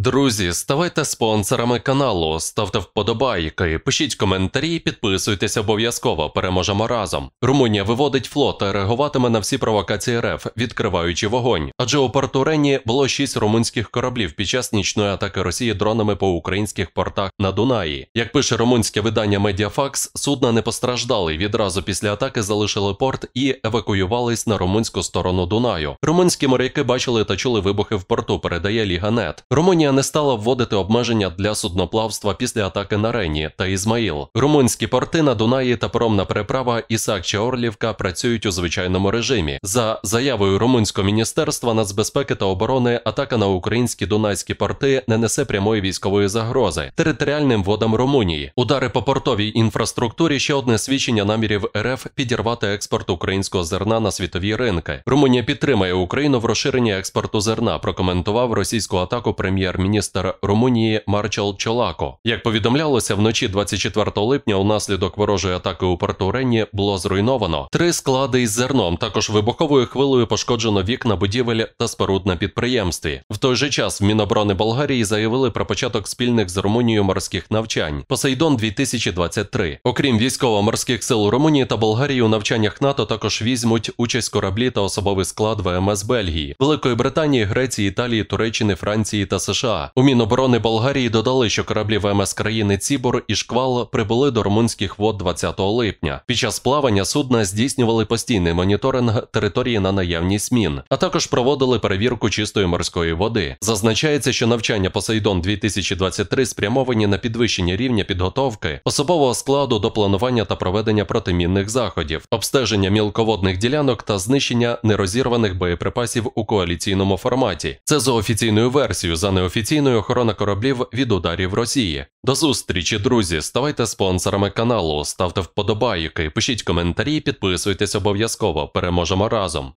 Друзі, ставайте спонсорами каналу, ставте вподобайки, пишіть коментарі, підписуйтесь обов'язково. Переможемо разом. Румунія виводить флот та реагуватиме на всі провокації РФ, відкриваючи вогонь. Адже у порту Рені було шість румунських кораблів під час нічної атаки Росії дронами по українських портах на Дунаї. Як пише румунське видання Медіафакс, судна не постраждали. Відразу після атаки залишили порт і евакуювались на румунську сторону Дунаю. Румунські моряки бачили та чули вибухи в порту. Передає Ліга Нет. Румунія не стала вводити обмеження для судноплавства після атаки на Рені та Ізмаїл. Румунські порти на Дунаї та паромна переправа Ісак чи Орлівка працюють у звичайному режимі. За заявою румунського міністерства нацбезпеки та оборони, атака на українські дунайські порти не несе прямої військової загрози територіальним водам Румунії. Удари по портовій інфраструктурі ще одне свідчення намірів РФ підірвати експорт українського зерна на світові ринки. Румунія підтримає Україну в розширенні експорту зерна. Прокоментував російську атаку прем'єр-міністр Румунії Марчал Чолако. Як повідомлялося, вночі 24 липня унаслідок ворожої атаки у порту Ренні було зруйновано три склади із зерном. Також вибуховою хвилею пошкоджено вікна будівель та споруд на підприємстві. В той же час Міноборони Болгарії заявили про початок спільних з Румунією морських навчань Посейдон 2023. Окрім військово-морських сил Румунії та Болгарії у навчаннях НАТО також візьмуть участь кораблі та особовий склад ВМС Бельгії, Великої Британії, Греції, Італії, Туреччини, Франції та США. У Міноборони Болгарії додали, що кораблі ВМС країни Цібор і Шквал прибули до румунських вод 20 липня. Під час плавання судна здійснювали постійний моніторинг території на наявність мін, а також проводили перевірку чистої морської води. Зазначається, що навчання Посейдон 2023 спрямовані на підвищення рівня підготовки особового складу до планування та проведення протимінних заходів, обстеження мілководних ділянок та знищення нерозірваних боєприпасів у коаліційному форматі. Це за офіційною версією, за неофіційною охорона кораблів від ударів Росії. До зустрічі, друзі! Ставайте спонсорами каналу, ставте вподобайки, пишіть коментарі, підписуйтесь обов'язково. Переможемо разом.